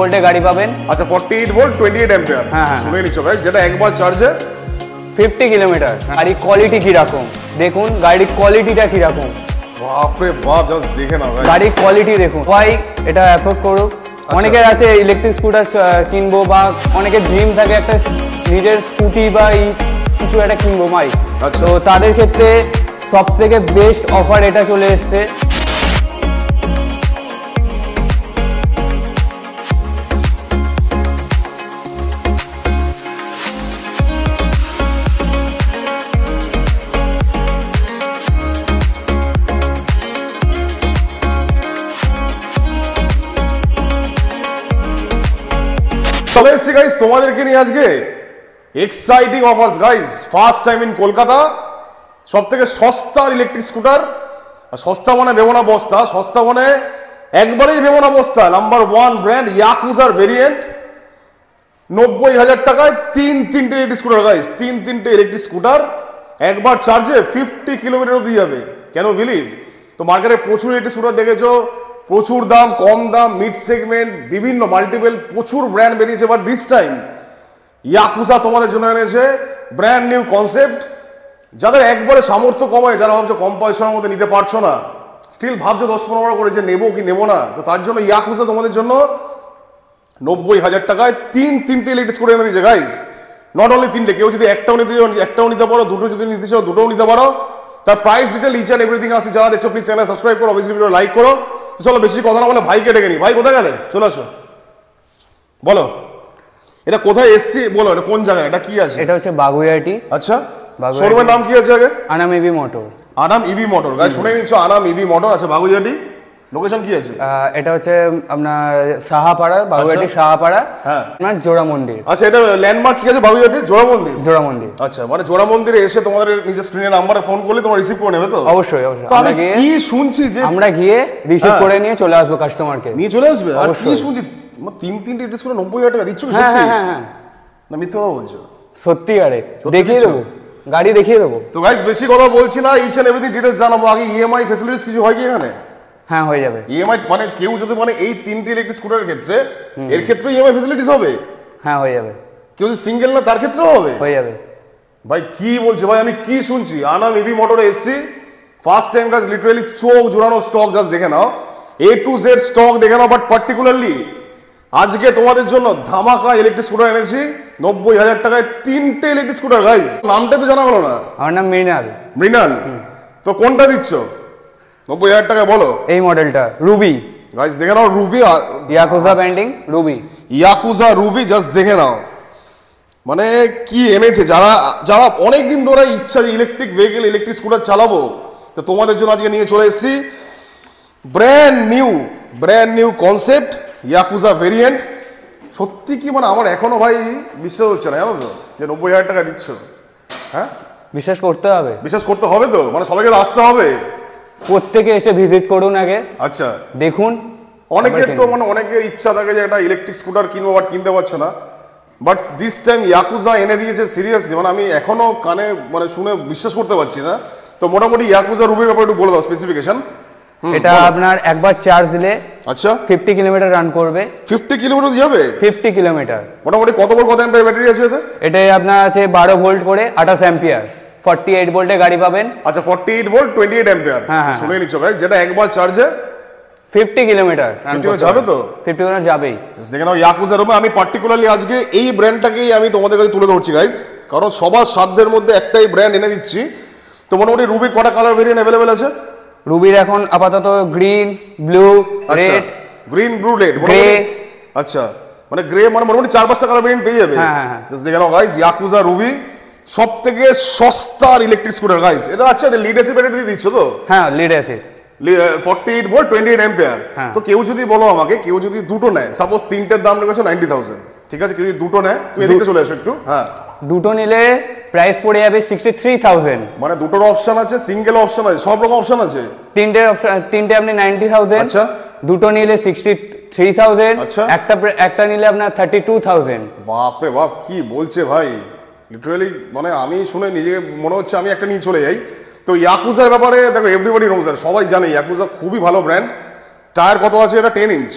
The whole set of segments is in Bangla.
ভোল্টে গাড়ি পাবেন। আচ্ছা 48 ভোল্ট 28 অ্যাম্পিয়ার হ্যাঁ, হ্যাঁ, শুনে নিচ্ছ গাইস যেটা একবার চার্জে ফিফটি কিলোমিটার গাড়ির কোয়ালিটি কীরকম? দেখুন গাড়ির কোয়ালিটিটা কীরকম। বাপরে বাপ জাস্ট দেখে নাও গাড়ির কোয়ালিটি দেখুন। সবাই এটা অ্যাফোর্ড করুক। অনেকের আছে ইলেকট্রিক স্কুটার কিনবো বা অনেকের ড্রিম থাকে একটা নিজের স্কুটি বা কিছু একটা কিনবো বাইক আচ্ছা। তো তাদের ক্ষেত্রে সব থেকে বেস্ট অফার এটা চলে এসছে। চলে এসেছি গাইস তোমাদেরকে নিয়ে আজকে exciting offers guys first time in Kolkata সব থেকে সস্তার ইলেকট্রিক স্কুটার সস্তা মানে ভেবো না বস্তা, সস্তা মানে একবারেই ভেবো না বস্তা নাম্বার ওয়ান ব্র্যান্ড ইয়াকুজার ভেরিয়েন্ট নব্বই হাজার টাকায় তিন তিনটে ইলেকট্রিক স্কুটার গাইস তিন তিনটে ইলেকট্রিক স্কুটার একবার চার্জে ফিফটি কিলোমিটার অব্দি যাবে কেন বিলিভ তো মার্কেটে প্রচুর ইলেকট্রিক স্কুটার দেখেছ প্রচুর দাম, কম দাম মিড সেগমেন্ট বিভিন্ন মাল্টিপল প্রচুর ব্র্যান্ড বেরিয়েছে বাট দিস টাইম ইয়াকুসা তোমাদের জন্য এনেছে ব্র্যান্ড নিউ কনসেপ্ট যাদের একবারে সামর্থ্য কমায় যারা ভাবছ কম পয়সার মধ্যে নিতে পারছ না স্টিল ভাবছ দশ পনেরো করে যে নেব কি নেব না, তো তার জন্য ইয়াকুসা তোমাদের জন্য নব্বই হাজার টাকায় তিন, তিনটে ইলেকট্রিক স্কুটার এনে দিয়েছে গাইস নট অনলি তিনটে, কেউ যদি একটাও নিতে চাও, একটাও নিতে পারো, দুটো যদি নিতে চাও, দুটোও নিতে পারো। তার price detail each and everything আছে, যারা দেখছ প্লিজ চ্যানেল সাবস্ক্রাইব করো অবশ্যই ভিডিও লাইক করো। চলো বেশি কথা না বলে ভাইকে ডেকে নি। ভাই কোথায় গেলে চলে আসো। বলো। এটা কোথায় এসছি? বলো এটা কোন জায়গায়? এটা কি আছে? এটা হচ্ছে বাগুইয়াটি আচ্ছা। শোরুমের নাম কি আছে আগে? Anam EV motor. Anam EV motor. Guys শুনে নিচ্ছ আনাম ইবি মোটর আচ্ছা বাগুইয়াটি লোকেশন কি আছে? এটা হচ্ছে আপনার সাহাপাড়া বাগুইয়াটি সাহাপাড়া হ্যাঁ। আপনার জোড়া মন্দির। আচ্ছা এটা ল্যান্ডমার্ক কি আছে বাগুইয়াটির জোড়া মন্দির? জোড়া মন্দির। আচ্ছা মানে জোড়া মন্দিরে এসে তোমাদের নিজের স্ক্রিনে নাম্বারে ফোন করলে তোমার রিসিভ করে নেবে তো? অবশ্যই অবশ্যই। তো আমি আমরা গিয়ে কি শুনছি যে আমরা গিয়ে রিসিভ হ্যাঁ। করে নিয়ে চলে আসব কাস্টমারকে নিয়ে চলে আসবে? আর কি শুনছি? মানে তিন তিনটে ইলেকট্রিক স্কুটার নব্বই হাজার টাকা দিচ্ছ কি হ্যাঁ সত্যি? হ্যাঁ হ্যাঁ হ্যাঁ। না মিথ্যে কথা বলছো। সত্যি আরে। দেখিয়ে? দেবো। গাড়ি দেখিয়ে দেবো। তো গাইস বেশি কথা বলছি না ইচ এন্ড এভরিথিং ডিটেলস জানাব। আগে ইএমআই ফ্যাসিলিটিস কিছু হয় কি এখানে? হ্যাঁ হয়ে যাবে। ইএমআই মানে কেউ যদি মানে এই তিনটে ইলেকট্রিক স্কুটারের ক্ষেত্রে এর ক্ষেত্রে ইএমআই ফ্যাসিলিটিস হবে? হ্যাঁ হয়ে যাবে। কেউ যদি সিঙ্গেল না তার ক্ষেত্রেও হবে? হয়ে যাবে। ভাই কি বলছে ভাই আমি কি শুনছি? আনাম ইভি মোটরে এসছি ফার্স্ট টাইম গাছ লিটারালি চোখ জোড়ানো স্টক জাস্ট দেখে নাও। এ টু জেড স্টক দেখে নাও বাট পার্টিকুলারলি আজকে তোমাদের জন্য ধামাকা ইলেকট্রিক স্কুটার এনেছি নব্বই হাজার টাকায় তিনটে ইলেকট্রিক স্কুটার গাইস নামটা তো জানা হলো না? আমার নাম মৃণাল। মৃণাল? তো কোনটা দিচ্ছ? নব্বই হাজার টাকা বলো। এই মডেলটা রুবি গাইস দেখে নাও Ruby Yakuza branding Ruby Yakuza Ruby just দেখে নাও। মানে কি এনেছে? যারা যারা অনেক দিন ধরে ইচ্ছা ইলেকট্রিক ভেহিকেল ইলেকট্রিক স্কুটার চালাবো তো তোমাদের জন্য আজকে নিয়ে চলে এসেছি। Brand new brand new concept Yakuza variant সত্যি কি মানে আমার এখনও ভাই বিশ্বাস হচ্ছে না জানো তো? যে নব্বই হাজার টাকা দিচ্ছ। হ্যাঁ? বিশ্বাস করতে হবে। বিশ্বাস করতে হবে তো? মানে সবাইকে আসতে হবে। প্রত্যেকে এসে ভিজিট করুন আগে। আচ্ছা। দেখুন। অনেকের তো মানে অনেকের ইচ্ছা থাকে যে একটা ইলেকট্রিক স্কুটার কিনবো বাট কিনতে পারছ না। বাট দিস টাইম ইয়াকুজা এনে দিয়েছে সিরিয়াসলি মানে আমি এখনও কানে মানে শুনে বিশ্বাস করতে পারছি না। তো মোটামুটি ইয়াকুজা রুবির ব্যাপারে একটু বলে দাও স্পেসিফিকেশন এটা আপনার একবার চার্জ দিলে আচ্ছা। ফিফটি কিলোমিটার রান করবে। ফিফটি কিলোমিটার যাবে ফিফটি কিলোমিটার মোটামুটি কত বড় কত অ্যাম্পের ব্যাটারি আছে এতে? এটাই আপনার আছে বারো ভোল্ট করে আঠাশ অ্যাম্পিয়ার ফর্টি এইট ভোল্টে গাড়ি পাবেন। আচ্ছা forty eight volt twenty eight ampere হ্যাঁ, হ্যাঁ, শুনে নিচ্ছ গাইস যেটা একবার চার্জে ফিফটি কিলোমিটার 50 কিলোমিটার যাবে তো? ফিফটি কিলোমিটার যাবেই। দেখে নাও ইয়াকুজা রুমে আমি পার্টিকুলারলি আজকে এই ব্র্যান্ডটাকেই আমি তোমাদের কাছে তুলে ধরছি গাইস কারণ সবার সাধ্যের মধ্যে একটাই ব্র্যান্ড এনে দিচ্ছি। তো মোটামুটি রুবির কটা কালার ভেরিয়েন্ট অ্যাভেলেবেল আছে? রুবির এখন আপাতত green blue red green blue red Grey। আচ্ছা মানে গ্রে মানে মোটামুটি চার পাঁচটা কালার ভেরিয়েন্ট পেয়ে যাবে। হ্যাঁ, হ্যাঁ, হ্যাঁ। দেখে নাও গাইস ইয়াকুজা রুবি সব থেকে সস্তার ইলেকট্রিক স্কুটার গাইস এটা আচ্ছা লিড এসি ব্যাটারি দিচ্ছ তো? হ্যাঁ lead acid forty eight volt twenty eight ampere হ্যাঁ। তো কেউ যদি বলো আমাকে কেউ যদি দুটো নেয় সাপোজ তিনটের দাম রেখেছো নাইনটি থাউজেন্ড ঠিক আছে? কেউ যদি দুটো নেয় তুমি এদিকে চলে আসো একটু। হ্যাঁ। দুটো নিলে প্রাইস পড়ে যাবে সিক্সটি থ্রি থাউজেন্ড মানে দুটোর অপশন আছে সিঙ্গেল অপশন আছে সব রকম অপশন আছে? তিনটে অপশন তিনটে আপনি নাইনটি থাউজেন্ড আচ্ছা। দুটো নিলে সিক্সটি থ্রি থাউজেন্ড আচ্ছা। একটা একটা নিলে আপনার থার্টি টু থাউজেন্ড বাপরে বাপ কি বলছে ভাই? লিটারালি মানে আমি শুনে নিজেকে মনে হচ্ছে আমি একটা নিয়ে চলে যাই। তো ইয়াকুজার ব্যাপারে দেখো এভরিবডি নোজ আর সবাই জানে ইয়াকুজা খুবই ভালো ব্র্যান্ড টায়ার কত আছে? এটা টেন ইঞ্চ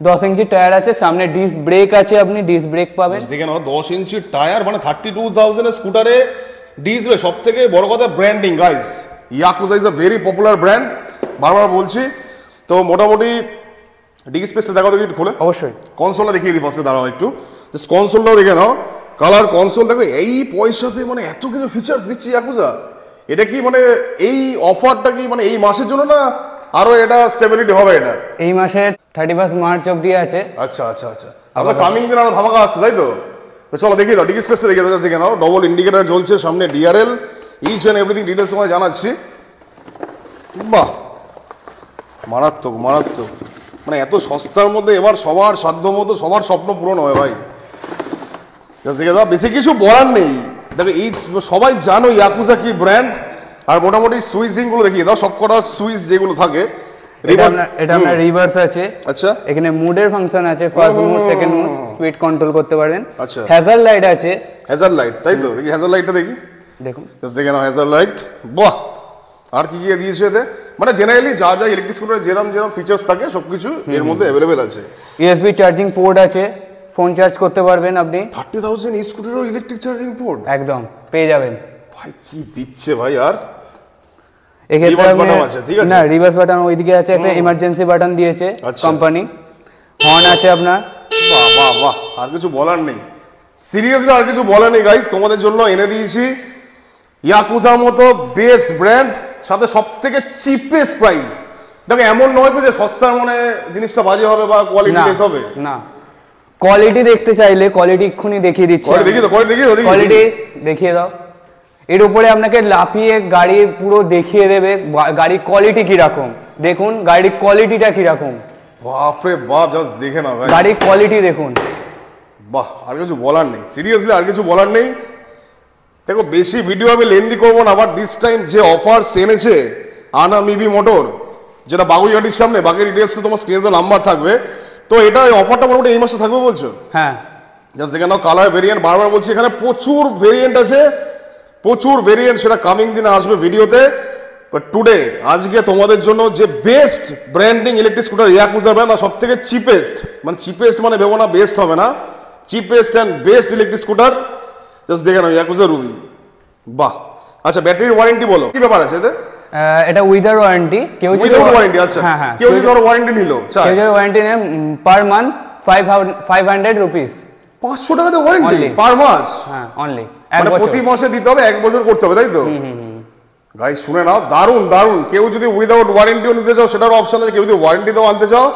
দশ ইঞ্চি টায়ার আছে সামনে ডিস্ক ব্রেক আছে আপনি ডিস্ক ব্রেক পাবেন। দেখে নাও দশ ইঞ্চি টায়ার মানে থার্টি টু থাউজেন্ডের স্কুটারে ডিজবে সব থেকে বড় কথা branding guys Yakuza is a very popular brand বারবার বলছি। তো মোটামুটি ডিস্ক স্পেসটা দেখো দেখি একটু খুলে। অবশ্যই। কনসোলটা দেখিয়ে দিই ফার্স্টে দাঁড়াও একটু। জাস্ট কনসোলটাও দেখে নাও। কালার কনসোল দেখো এই পয়সাতে মানে এত কিছু ফিচার্স দিচ্ছি ইয়াকুজা এটা কি মানে এই অফারটা কি মানে এই মাসের জন্য না আরও এটা স্টেবিলিটি হবে এটা? এই মাসের থার্টি ফার্স্ট মার্চ অব্দি আছে। আচ্ছা আচ্ছা আচ্ছা। আপনার কামিং দিন আরও ধামাকা আসছে তাই তো? তো চলো দেখি দাও ডিগি স্পেসটা দেখিয়ে দাও দেখে নাও। ডবল ইন্ডিকেটার জ্বলছে সামনে DRL each and everything details তোমায় জানাচ্ছি। বাহ! মারাত্মক মারাত্মক। মানে এত সস্তার মধ্যে এবার সবার সাধ্য মতো সবার স্বপ্ন পূরণ হয় ভাই। দেখে দাও বেশি কিছু বলার নেই। দেখো এই সবাই জানো ইয়াকুজা কি ব্র্যান্ড আর মোটামুটি সুইচিংগুলো দেখিয়ে দাও সবকটা সুইচ যেগুলো থাকে। এটা আপনার রিভার্স আছে। আচ্ছা। এখানে মুডের ফাংশন আছে first mode second mode speed control করতে পারবেন। আচ্ছা। হ্যাজার লাইট আছে। হ্যাজার লাইট তাই তো? দেখি হ্যাজার লাইটটা দেখি। দেখুন। জাস্ট দেখে নাও হ্যাজার লাইট বাহ! আর কি কি দিয়েছে এতে? মানে জেনারেলি যা যা ইলেকট্রিক স্কুটারে যেরকম যেরকম ফিচার্স থাকে সবকিছু এর মধ্যে অ্যাভেলেবেল আছে। ইউএসবি চার্জিং পোর্ট আছে। ফোন চার্জ করতে পারবেন আপনি। থার্টি থাউজেন্ড স্কুটারও ইলেকট্রিক চার্জিং পোর্ট একদম পেয়ে যাবেন। ভাই কি দিচ্ছে ভাই আর? এক্ষেত্রে? না রিভার্স বাটন ওইদিকে আছে একটা ইমার্জেন্সি বাটন দিয়েছে আচ্ছা। কোম্পানি হর্ন আছে আপনার। বাহ বাহ বাহ আর কিছু বলার নেই। সিরিয়াসলি আর কিছু বলার নেই গাইস তোমাদের জন্য এনে দিয়েছি ইয়াকুজার মতো বেস্ট ব্র্যান্ড সাথে সব থেকে চিপেস্ট প্রাইস দেখো এমন নয় তো যে সস্তার মনে জিনিসটা বাজে হবে বা কোয়ালিটি লেস হবে। না। কোয়ালিটি দেখতে চাইলে কোয়ালিটি এক্ষুনি দেখিয়ে দিচ্ছি কোয়ালিটি দেখি তো কোয়ালিটি দেখি তো কোয়ালিটি দেখিয়ে দাও। এর উপরে আপনাকে লাফিয়ে গাড়ি পুরো দেখিয়ে দেবে গাড়ির কোয়ালিটি কীরকম। দেখুন গাড়ির কোয়ালিটিটা কীরকম। বাপরে বাপ জাস্ট দেখে না ভাই গাড়ির কোয়ালিটি দেখুন। বাহ আর কিছু বলার নেই। সিরিয়াসলি আর কিছু বলার নেই? দেখো বেশি ভিডিও আমি লেন্দি করব না আবার দিস টাইম যে অফার এনেছে আনা মিবি মোটর যেটা বাগুইহাটির সামনে বাকি ডিটেলস তো তোমার স্ক্রিনে তো নাম্বার থাকবে। তো এটা অফারটা মোটামুটি এই মাসে থাকবে বলছো? হ্যাঁ। জাস্ট দেখে নাও কালার ভেরিয়েন্ট বারবার বলছি এখানে প্রচুর ভেরিয়েন্ট আছে প্রচুর ভেরিয়েন্ট সেটা কামিং দিনে আসবে ভিডিওতে বাট টুডে আজকে তোমাদের জন্য যে বেস্ট ব্র্যান্ডিং ইলেকট্রিক স্কুটার ইয়াকুজার ব্র্যান্ড সব থেকে চিপেস্ট মানে চিপেস্ট মানে ভেবো না বেস্ট হবে না cheapest and best electric scooter just দেখে নাও ইয়াকুজা রুবি বাহ। আচ্ছা ব্যাটারির ওয়ারেন্টি বলো কি ব্যাপার আছে এতে? আহ, এটা উইদার ওয়ারেন্টি কেউ যদি ওয়ারেন্টি আচ্ছা। হ্যাঁ হ্যাঁ। কেউ যদি ওয়ারেন্টি নিল চাই কেউ যদি ওয়ারেন্টি নেন per month five five hundred rupees পাঁচশো টাকাতে ওয়ারেন্টি পার মাস? হ্যাঁ অনলি মানে প্রতি মাসে দিতে হবে এক বছর করতে হবে তাই তো? গাই শুনে নাও দারুণ দারুণ কেউ যদি উইদাউট ওয়ারেন্টিও নিতে চাও সেটার অপশন আছে। কেউ যদি ওয়ারেন্টিতেও আনতে চাও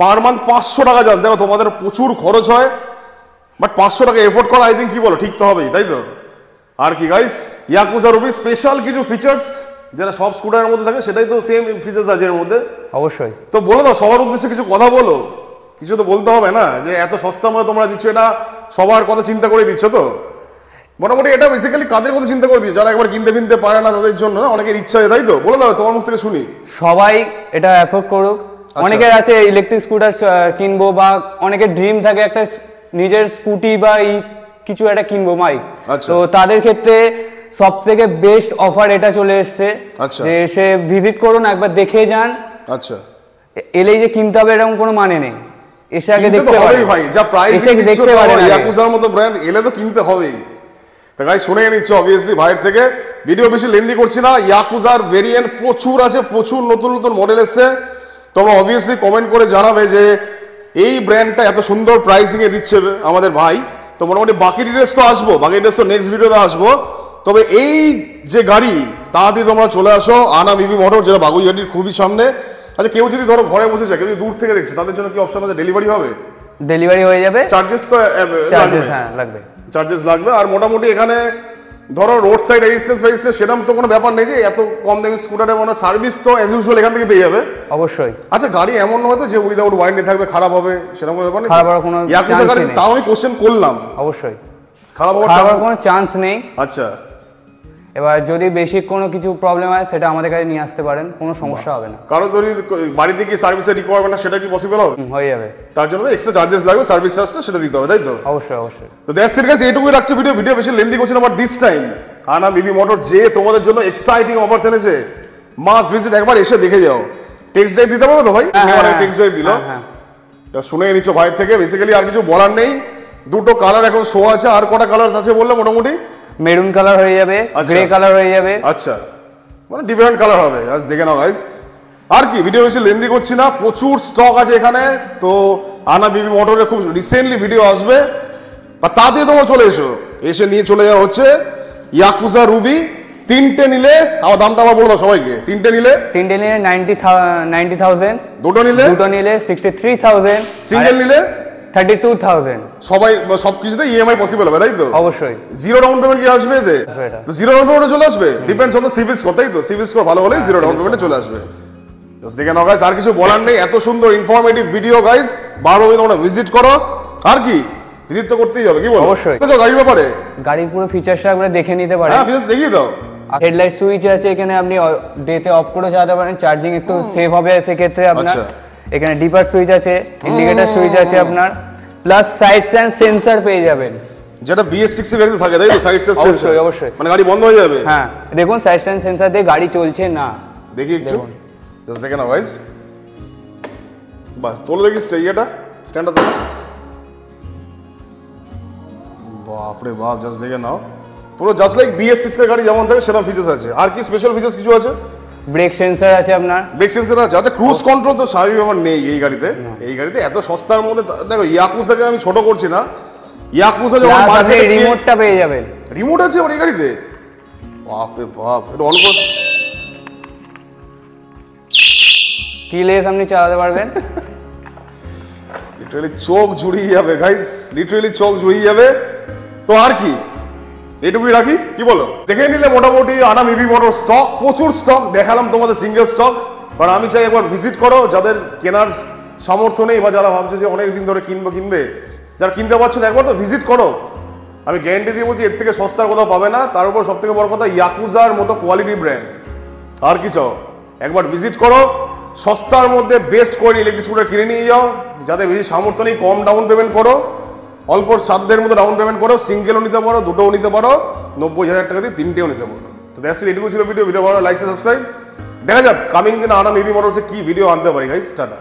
পার মান্থ পাঁচশো টাকা যাস দেখো তোমাদের প্রচুর খরচ হয় বাট পাঁচশো টাকা এফোর্ড করা আই থিঙ্ক কি বলো? ঠিক তো হবেই তাই তো? আর কি গাইস ইয়াকুজা রুবি স্পেশাল কিছু ফিচার্স যেটা সব স্কুটারের মধ্যে থাকে সেটাই তো সেম ফিচার্স আছে এর মধ্যে। অবশ্যই। তো বলে দাও সবার উদ্দেশ্যে কিছু কথা বলো। কিছু তো বলতে হবে না যে এত সস্তা মধ্যে তোমরা দিচ্ছ এটা সবার কথা চিন্তা করে দিচ্ছ তো? মোটামুটি এটা বেসিক্যালি কাদের কথা চিন্তা করে দিচ্ছ? যারা একবার কিনতে ফিনতে পারে না তাদের জন্য না অনেকের ইচ্ছা হয় তাই তো? বলে দাও তোমার মুখ থেকে শুনি। সবাই এটা অ্যাফোর্ড করুক। অনেকের আছে ইলেকট্রিক স্কুটার কিনবো বা অনেকের ড্রিম থাকে একটা নিজের স্কুটি বা এই কিছু একটা কিনবো বাইক আচ্ছা। তো তাদের ক্ষেত্রে সব থেকে বেস্ট অফার এটা চলে এসছে। আচ্ছা। যে সে ভিজিট করুন একবার দেখে যান। আচ্ছা। এলেই যে কিনতে হবে এরকম কোনো মানে নেই। এসে আগে দেখতে পারেন। ভাই যা প্রাইস দেখতে পারেন ইয়াকুজার মতো ব্র্যান্ড এলে তো কিনতে হবেই। তো গাই শুনে নিচ্ছি অবভিয়াসলি ভাইয়ের থেকে। ভিডিও বেশি লেন্দি করছি না ইয়াকুজার ভেরিয়েন্ট প্রচুর আছে প্রচুর নতুন নতুন মডেল এসছে। তোমরা অবভিয়াসলি কমেন্ট করে জানাবে যে এই ব্র্যান্ডটা এত সুন্দর প্রাইসিং এ দিচ্ছে আমাদের ভাই। তো মোটামুটি বাকি ডিটেলস তো আসব বাকি ডিটেলস তো নেক্সট ভিডিওতে আসব। তবে এই যে গাড়ি তাড়াতাড়ি তোমরা চলে আসো আনা বিবি মোটর যেটা বাগুইহাটির খুবই সামনে। আচ্ছা কেউ যদি ধরো ঘরে বসে যায় কেউ যদি দূর থেকে দেখছে তাদের জন্য কি অপশন আছে? ডেলিভারি হবে? ডেলিভারি হয়ে যাবে। চার্জেস তো চার্জেস হ্যাঁ লাগবে। চার্জেস লাগবে। আর মোটামুটি এখানে ধরো রোড সাইড রেজিস্ট্যান্স ফেজিস্ট্যান্স সেরকম তো কোনো ব্যাপার নেই যে এত কম দামি স্কুটারের মানে সার্ভিস তো অ্যাজ ইউজুয়াল এখান থেকে পেয়ে যাবে। অবশ্যই। আচ্ছা গাড়ি এমন নয় তো যে উইদাউট ওয়ারেন্টি থাকবে খারাপ হবে সেরকম ব্যাপার নেই খারাপ হওয়ার কোনো ইয়াকুজা গাড়ি। তাও আমি কোশ্চেন করলাম। অবশ্যই। খারাপ হওয়ার কোনো চান্স নেই। আচ্ছা। এবার যদি বেশি কোনো কিছু প্রবলেম হয় সেটা আমাদের কাছে নিয়ে আসতে পারেন কোনো সমস্যা হবে না। কারও যদি বাড়িতে কি সার্ভিসের রিকোয়ারমেন্ট সেটা কি পসিবল হবে? হয়ে যাবে। তার জন্য এক্সট্রা চার্জেস লাগবে সার্ভিস চার্জটা সেটা দিতে হবে তাই তো? অবশ্যই অবশ্যই। তো দ্যাটস ইট গাইস এইটুকুই রাখছি ভিডিও ভিডিও বেশি লেন্দি করছি না বাট দিস টাইম আনা বিবি মোটর যে তোমাদের জন্য এক্সাইটিং অফার এনেছে মাস ভিজিট একবার এসে দেখে যাও। টেক্সট ড্রাইভ দিতে পারবে তো ভাই? টেক্সট ড্রাইভ দিল। শুনে নিচ্ছ ভাইয়ের থেকে বেসিক্যালি আর কিছু বলার নেই। দুটো কালার এখন শো আছে আর কটা কালার আছে বললে মোটামুটি? মেরুন কালার হয়ে যাবে আচ্ছা। গ্রে কালার হয়ে যাবে। আচ্ছা। মানে ডিফারেন্ট কালার হবে আজ দেখে নাও গাইজ আর কি ভিডিও বেশি লেন্দি করছি না প্রচুর স্টক আছে এখানে তো আনা বিবি মোটরের খুব রিসেন্টলি ভিডিও আসবে। বা তাড়াতাড়ি তোমরা চলে এসো। এসে নিয়ে চলে যাওয়া হচ্ছে ইয়াকুজা রুবি তিনটে নিলে আমার দামটা আবার বলে দাও সবাইকে। তিনটে নিলে? তিনটে নিলে নাইনটি নাইনটি থাউজেন্ড দুটো নিলে? দুটো নিলে সিক্সটি থ্রি থাউজেন্ড সিঙ্গেল নিলে? থার্টি টু থাউজেন্ড সবাই সব কিছুতে ইএমআই পসিবল হবে তাই তো? অবশ্যই। জিরো ডাউন পেমেন্ট কি আসবে এতে? তো জিরো ডাউন পেমেন্টে চলে আসবে? Depends on the CIBIL score তাই তো? সিভিল স্কোর ভালো হলে জিরো ডাউন পেমেন্টে চলে আসবে। Just দেখে নাও গাইস আর কিছু বলার নেই এত সুন্দর ইনফরমেটিভ ভিডিও গাইস বারবার তোমরা ভিজিট করো। আর কি? ভিজিট তো করতেই হবে কি বলো? অবশ্যই। তো গাড়ির ব্যাপারে। গাড়ির পুরো ফিচার্সটা একবার দেখে নিতে পারেন হ্যাঁ ফিচার্স দেখিয়ে দাও। হেডলাইট সুইচ আছে এখানে আপনি ডেতে অফ করে চালাতে পারেন চার্জিং একটু সেভ হবে সেক্ষেত্রে আপনার। আচ্ছা। এখানে ডিপার সুইচ আছে ইন্ডিকেটর সুইচ আছে আপনার প্লাস সাইড স্ট্যান্ড সেন্সর পেয়ে যাবেন। যেটা বিএস সিক্স এর গাড়িতে থাকে তাই তো? সাইড সেন্স অবশ্যই, অবশ্যই। মানে গাড়ি বন্ধ হয়ে যাবে? হ্যাঁ দেখুন সাইড স্ট্যান্ড সেন্সর দিয়ে গাড়ি চলছে না। দেখি একটু। দেখুন। জাস্ট দেখে নাও গাইস বাস তোলো দেখিস ইয়েটা স্ট্যান্ডটা তোলো। বাপরে বাপ জাস্ট দেখে নাও। পুরো জাস্ট লাইক বিএস সিক্স এর গাড়ি যেমন থাকে সেরকম ফিচার্স আছে। আর কি স্পেশাল ফিচার্স কিছু আছে? ব্রেক সেন্সর আছে আপনার? ব্রেক সেন্সর আছে। আচ্ছা ক্রুজ কন্ট্রোল তো স্বাভাবিক ব্যাপার নেই এই গাড়িতে। এই গাড়িতে এত সস্তার মধ্যে দেখো ইয়াকুসাকে আমি ছোট করছি না। ইয়াকুসা যখন মার্কেটে রিমোটটা পেয়ে যাবেন। রিমোট আছে এই গাড়িতে? বাপরে বাপ এটা অল্প কিলেস আপনি চালাতে পারবেন? লিটারালি চোখ জুড়িয়ে যাবে গাইস লিটারালি চোখ জুড়িয়ে যাবে। তো আর কি? এটুকুই রাখি, কি বলো? দেখে নিলে মোটামুটি আনা মিবি মোটর স্টক প্রচুর স্টক দেখালাম তোমাদের সিঙ্গেল স্টক কারণ আমি চাই একবার ভিজিট করো, যাদের কেনার সামর্থ্য নেই বা যারা ভাবছ যে অনেক দিন ধরে কিনবো, কিনবে, যারা কিনতে পারছ না, একবার তো ভিজিট করো। আমি গ্যারেন্টি দিয়ে বলছি, এর থেকে সস্তার কোথাও পাবে না, তার উপর সব থেকে বড় কথা ইয়াকুজার মতো কোয়ালিটি ব্র্যান্ড আর কি চাও? একবার ভিজিট করো, সস্তার মধ্যে বেস্ট কোয়ালিটি ইলেকট্রিক স্কুটার কিনে নিয়ে যাও, যাতে বেশি সামর্থ্য নেই, কম ডাউন পেমেন্ট করো। অল্প সাধ্যের মধ্যে ডাউন পেমেন্ট করো সিঙ্গেলও নিতে পারো, দুটোও নিতে পারো, নব্বই হাজার টাকা দিয়ে তিনটেও নিতে পারো। তো দ্যাটস এটুকু ছিল ভিডিও ভিডিও ভালো লাইক সাবস্ক্রাইব দেখা যাক কামিং দিন আনা মেবি মোটরসে কি ভিডিও আনতে পারি গাইস টাটা।